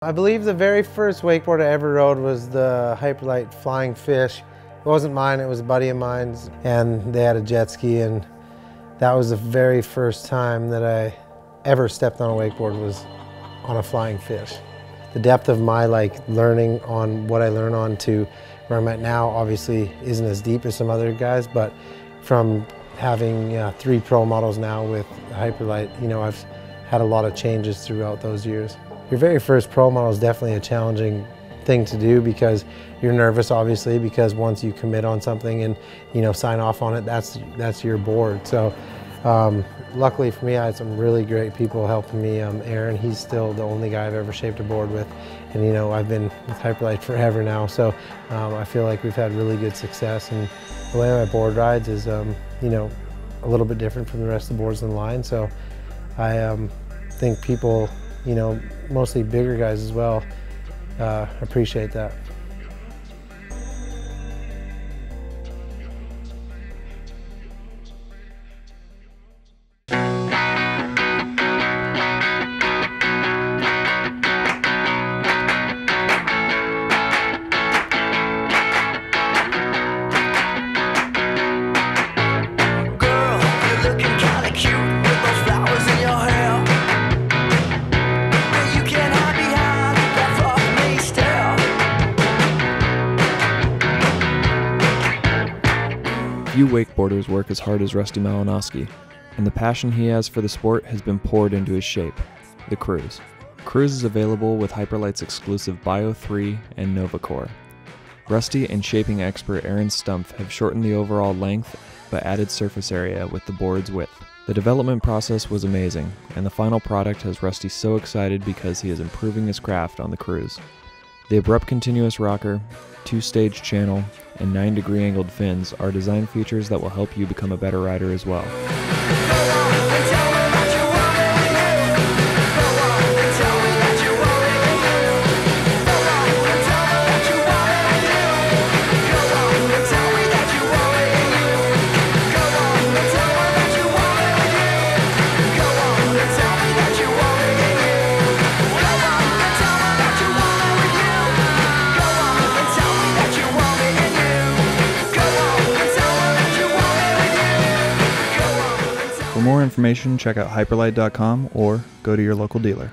I believe the very first wakeboard I ever rode was the Hyperlite Flying Fish. It wasn't mine, it was a buddy of mine's, and they had a jet ski, and that was the very first time that I ever stepped on a wakeboard was on a flying fish. The depth of my like learning on what I learn on to where I'm at now obviously isn't as deep as some other guys, but from having uh, three pro models now with Hyperlite, you know, I've had a lot of changes throughout those years. Your very first pro model is definitely a challenging thing to do because you're nervous obviously because once you commit on something and you know sign off on it that's that's your board. So um, luckily for me I had some really great people helping me um, Aaron. He's still the only guy I've ever shaped a board with. And you know I've been with Hyperlite forever now. So um, I feel like we've had really good success. And the way my board rides is um, you know a little bit different from the rest of the boards in line. So I um, think people you know, mostly bigger guys as well, uh, appreciate that. Few wakeboarders work as hard as Rusty Malinoski, and the passion he has for the sport has been poured into his shape, the Kruz. Kruz is available with Hyperlite's exclusive Bio 3 and NovaCore. Rusty and shaping expert Aaron Stumpf have shortened the overall length but added surface area with the board's width. The development process was amazing, and the final product has Rusty so excited because he is improving his craft on the Kruz. The abrupt continuous rocker, two-stage channel, and 9-degree angled fins are design features that will help you become a better rider as well. For more information, check out hyperlite.com or go to your local dealer.